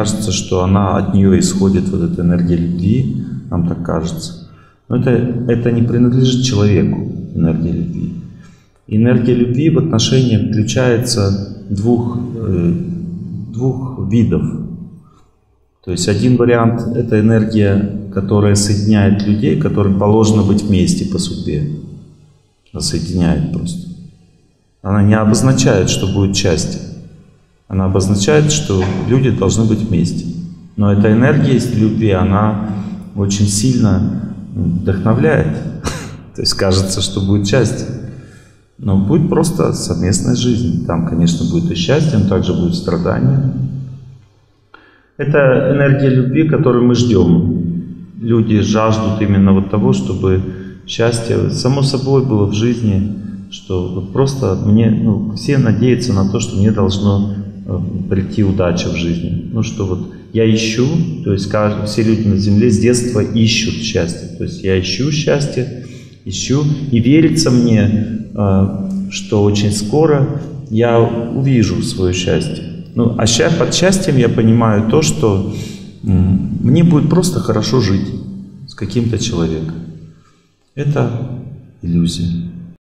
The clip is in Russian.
кажется, что она от нее исходит вот эта энергия любви, нам так кажется. Но это, это не принадлежит человеку, энергия любви. Энергия любви в отношениях включается двух, э, двух видов. То есть один вариант – это энергия, которая соединяет людей, которым положено быть вместе по судьбе. Она соединяет просто. Она не обозначает, что будет счастье. Она обозначает, что люди должны быть вместе. Но эта энергия из любви, она очень сильно вдохновляет. То есть кажется, что будет счастье. Но будет просто совместная жизнь. Там, конечно, будет и счастье, но также будет страдание. Это энергия любви, которую мы ждем. Люди жаждут именно вот того, чтобы счастье само собой было в жизни, что вот просто мне, ну, все надеются на то, что мне должно прийти удача в жизни. Ну, что вот я ищу, то есть каждый, все люди на земле с детства ищут счастье. То есть я ищу счастье, ищу, и верится мне, э, что очень скоро я увижу свое счастье. Ну, а под счастьем я понимаю то, что мне будет просто хорошо жить с каким-то человеком. Это иллюзия.